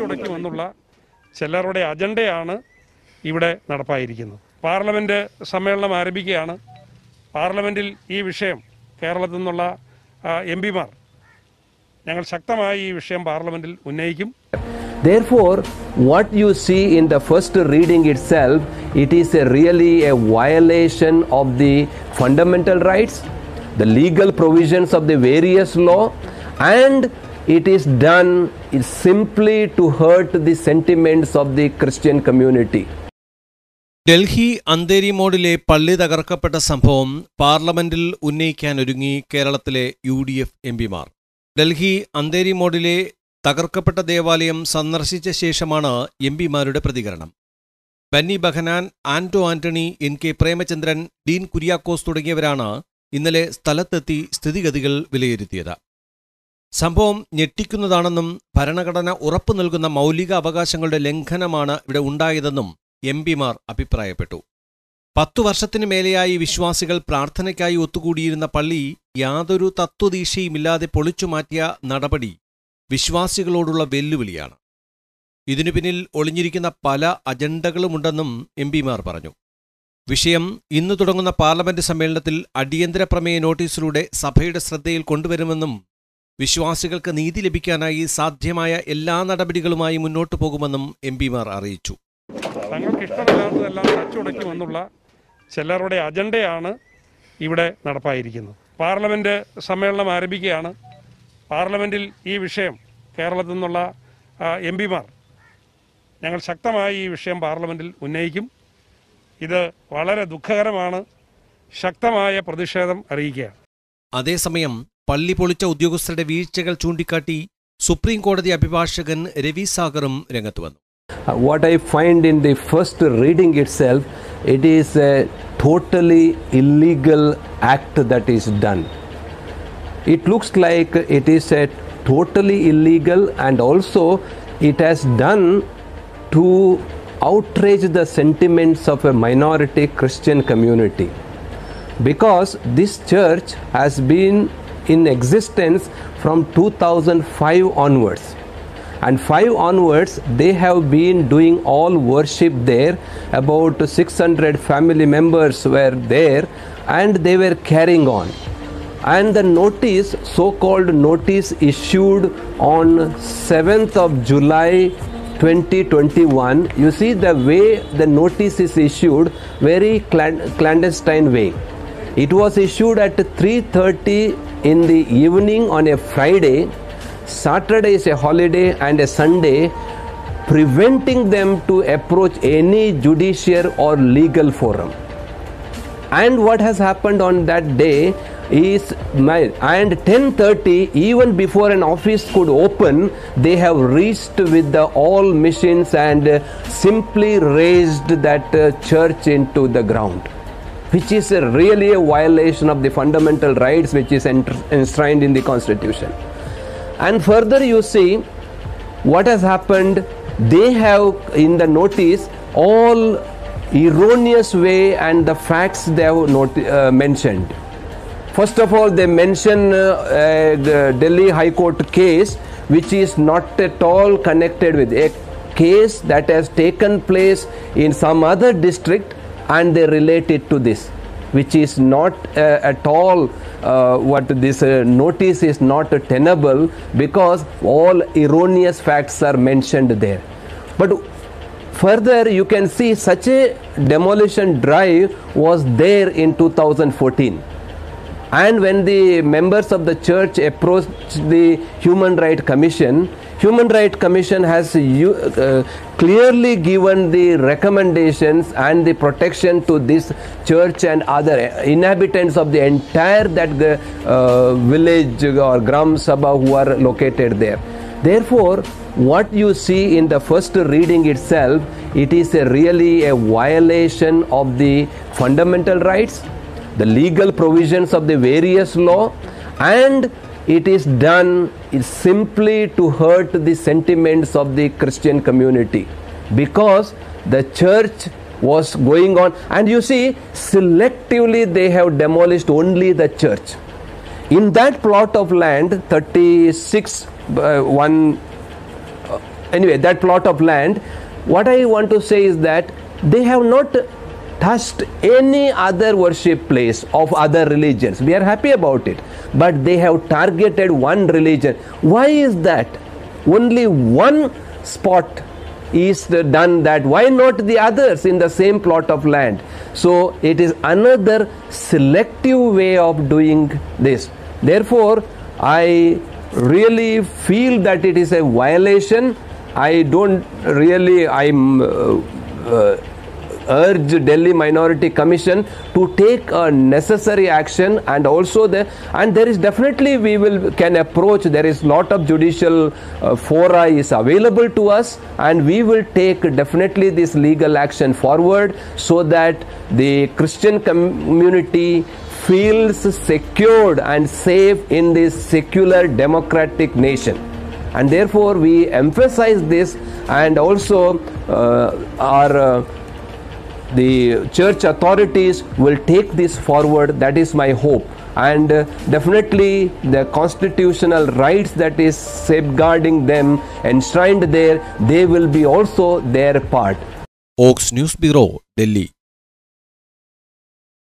ഇഷ്ടമല്ലാത്തതെല്ലാം അച്ചുടയ്ക്കുമെന്നുള്ള ചിലരുടെ അജണ്ടയാണ് ഇവിടെ നടപ്പായിരിക്കുന്നത് പാർലമെന്റ് സമ്മേളനം ആരംഭിക്കുകയാണ് പാർലമെന്റിൽ ഈ വിഷയം കേരളത്തിൽ നിന്നുള്ള എം പിമാർ ഞങ്ങൾ ശക്തമായി ഈ വിഷയം പാർലമെന്റിൽ ഉന്നയിക്കും Therefore, what you see in the first reading itself, it is a really a violation of the fundamental rights, the legal provisions of the various law, and it is done simply to hurt the sentiments of the Christian community. Delhi Andhari മോഡിലെ പള്ളി തകർക്കപ്പെട്ട സംഭവം പാർലമെന്റിൽ ഉന്നയിക്കാനൊരുങ്ങി കേരളത്തിലെ U D F M പിമാർ. ഡൽഹി അന്തേരി മോഡിലെ തകർക്കപ്പെട്ട ദേവാലയം സന്ദർശിച്ച ശേഷമാണ് എം പിമാരുടെ പ്രതികരണം. ബന്നി ബഹനാൻ ആന്റോ ആന്റണി എൻ കെ പ്രേമചന്ദ്രൻ ഡീൻ കുര്യാക്കോസ് തുടങ്ങിയവരാണ് ഇന്നലെ സ്ഥലത്തെത്തി സ്ഥിതിഗതികൾ വിലയിരുത്തിയത്. സംഭവം ഞെട്ടിക്കുന്നതാണെന്നും ഭരണഘടന ഉറപ്പു നൽകുന്ന മൗലിക അവകാശങ്ങളുടെ ലംഘനമാണ് ഇവിടെ ഉണ്ടായതെന്നും എം പിമാർ അഭിപ്രായപ്പെട്ടു. പത്തു വർഷത്തിനു മേലെയായി വിശ്വാസികൾ പ്രാർത്ഥനയ്ക്കായി ഒത്തുകൂടിയിരുന്ന പള്ളി യാതൊരു തത്വദീക്ഷയുമില്ലാതെ പൊളിച്ചുമാറ്റിയ നടപടി വിശ്വാസികളോടുള്ള വെല്ലുവിളിയാണ്. ഇതിനു പിന്നിൽ ഒളിഞ്ഞിരിക്കുന്ന പല അജണ്ടകളുമുണ്ടെന്നും എം പിമാർ പറഞ്ഞു. വിഷയം ഇന്ന് തുടങ്ങുന്ന പാർലമെന്റ് സമ്മേളനത്തിൽ അടിയന്തര പ്രമേയ നോട്ടീസിലൂടെ സഭയുടെ ശ്രദ്ധയിൽ കൊണ്ടുവരുമെന്നും വിശ്വാസികൾക്ക് നീതി ലഭിക്കാനായി സാധ്യമായ എല്ലാ നടപടികളുമായി മുന്നോട്ട് പോകുമെന്നും എം പിമാർ അറിയിച്ചു. തങ്ങൾക്ക് ഇഷ്ടമല്ലാത്തതെല്ലാം അച്ചുടയ്ക്കുമെന്നുള്ള ചിലരുടെ അജണ്ടയാണ് ഇവിടെ നടപ്പായിരിക്കുന്നത്. പാർലമെന്റ് സമ്മേളനം ആരംഭിക്കുകയാണ്. പാർലമെന്റിൽ ഈ വിഷയം കേരളത്തിൽ നിന്നുള്ള എം പിമാർ ഞങ്ങൾ ശക്തമായി ഈ വിഷയം പാർലമെന്റിൽ ഉന്നയിക്കും. ഇത് വളരെ ദുഃഖകരമാണ്. ശക്തമായ പ്രതിഷേധം അറിയിക്കുകയാണ്. അതേസമയം പള്ളി പൊളിച്ച ഉദ്യോഗസ്ഥരുടെ വീഴ്ചകൾ ചൂണ്ടിക്കാട്ടി സുപ്രീം കോടതി അഭിഭാഷകൻ രവി സാഗറും രംഗത്ത് വന്നു Uh, what I find in the first reading itself, it is a totally illegal act that is done. It looks like it is a totally illegal and also it has done to outrage the sentiments of a minority Christian community. Because this church has been in existence from 2005 onwards. And 5 onwards they have been doing all worship there. About 600 family members were there and they were carrying on. And the notice so called notice issued on 7th of july 2021 you see the way the notice is issued very clandestine way. It was issued at 3:30 in the evening on a friday Saturday is a holiday and a Sunday, preventing them to approach any judicial or legal forum. And what has happened on that day is my and 10:30 even before an office could open they have reached with the all machines and uh, simply razed that uh, church into the ground which is a really a violation of the fundamental rights which is enshrined in the constitution. And further you see what has happened they have in the notice all erroneous way and the facts they have not, uh, mentioned. First of all they mention uh, the delhi high court case which is not at all connected with a case that has taken place in some other district and they relate it to this which is not uh, at all uh, what this uh, notice is not tenable because all erroneous facts are mentioned there. But further you can see such a demolition drive was there in 2014 and when the members of the church approached the human right commission human Rights commission has uh, clearly given the recommendations and the protection to this church and other inhabitants of the entire that the uh, village or gram sabha who are located there. Therefore what you see in the first reading itself it is a really a violation of the fundamental rights the legal provisions of the various law and it is done simply to hurt the sentiments of the christian community because the church was going on. And you see selectively they have demolished only the church. In that plot of land 36 uh, 1 anyway, that plot of land, what I want to say is that they have not touched any other worship place of other religions. We are happy about it. But they have targeted one religion. Why is that? Only one spot is done that. Why not the others in the same plot of land? So it is another selective way of doing this. Therefore, I really feel that it is a violation. I don't really, I'm. Uh, uh, urge Delhi Minority Commission to take a necessary action and also the and there is definitely we will can approach there is lot of judicial uh, fora is available to us and we will take definitely this legal action forward so that the Christian community feels secured and safe in this secular democratic nation. And therefore we emphasize this and also uh, our uh, the church authorities will take this forward. That is my hope. And uh, definitely, the constitutional rights that is safeguarding them, enshrined there, they will be also their part. Vox News Bureau, Delhi.